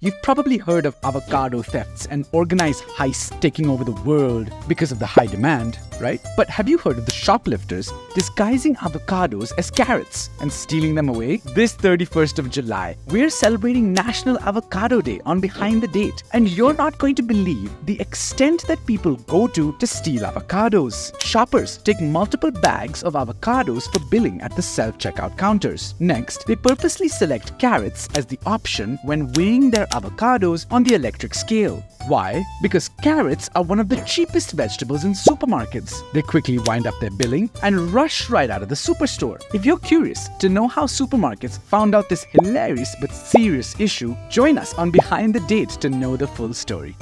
You've probably heard of avocado thefts and organized heists taking over the world because of the high demand, right? But have you heard of the shoplifters disguising avocados as carrots and stealing them away? This 31st of July, we're celebrating National Avocado Day on Behind the Date, and you're not going to believe the extent that people go to to steal avocados. Shoppers take multiple bags of avocados for billing at the self-checkout counters. Next, they purposely select carrots as the option when weighing their avocados on the electric scale. Why? Because carrots are one of the cheapest vegetables in supermarkets. They quickly wind up their billing and rush right out of the superstore. If you're curious to know how supermarkets found out this hilarious but serious issue, join us on Behind the Date to know the full story.